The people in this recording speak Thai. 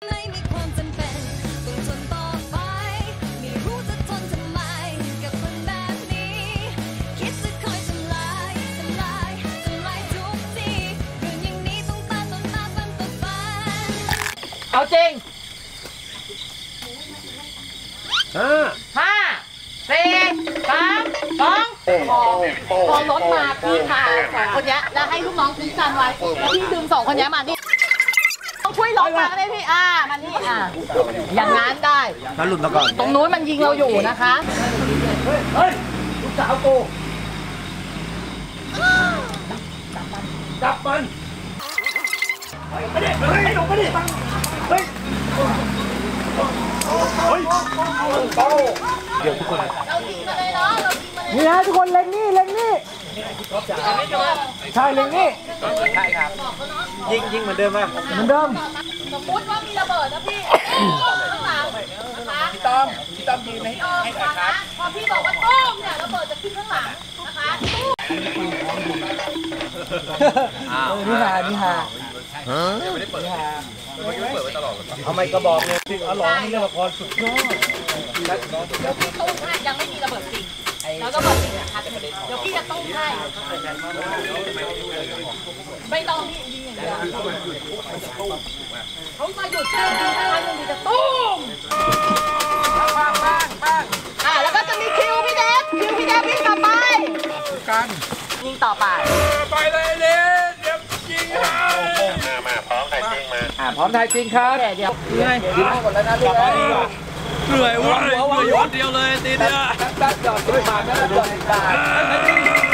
เป็นต้องทนต่อไปไม่รู้จะทนทำไมกับคนแบบนี้คิดจะคอยทำลายทำลายทำลายทุกทีเรื่องอย่างนี้ต้องตาต้นตาฟันต่อฟันเอาจริงห้าห้าสี่สามสองพอพอรถมาพี่พาสองคนเนี้ยแล้วให้ลูกน้องคุ้มกันไว้แล้วพี่ดึงสองคนเนี้ยมานี่ต้อง ช่วยรถมาก็ได้พี่อ่ามานี่อ่าอย่างนั้นได้ถ้าหลุดมาก่อนตรงนู้นมันยิงเราอยู่นะคะเฮ้ยลูกสาวกูจับมันไปดิเฮ้ยลงไปดิเฮ้ยเฮ้ยเดี๋ยวทุกคนเรายิงมาเลยเนาะเรายิงมาเลยนี่นะทุกคนเล็งนี่เล็งนี่ ใช่เล็งนี่ใช่ครับ ยิงยิงเหมือนเดิมป่ะเหมือนเดิม สมมติว่ามีระเบิดนะพี่ข้างหลังนะคะพี่ต้อมพี่ต้อมยืนให้ให้หน่อยครับพอพี่บอกว่าต้มเนี่ยระเบิดจะขึ้นข้างหลังนะคะตุ้มนี่ฮานี่ฮาเอาไมค์กระบอกเนี่ยเอาหลองนี่เรื่องละครสุดยอดเดี๋ยวพี่ตุ้มให้ยังไม่มีระเบิดจริงแล้วระเบิดจริงนะคะ เดี๋ยวพี่จะตุ้มให้ ไม่ต้องพี่ยิงอย่างเดียวเขามาหยุดแค่ยิงนะคะยังมีจะตุ้มอ่าแล้วก็จะมีคิวพี่เดฟคิวพี่เดฟวิ่งต่อไปกันยิงต่อไปไปเลยเลยเดี๋ยวยิงมามาพร้อมถ่ายจริงมาอ่าพร้อมถ่ายจริงครับเดี๋ยวเดี๋ยวเหนื่อยดีมากหมดแล้วนะลูกนะเหนื่อยเว้ยเหนื่อยคนเดียวเลยตีเนี่ย ตั้งจอดด้วยมาตั้งจอดได้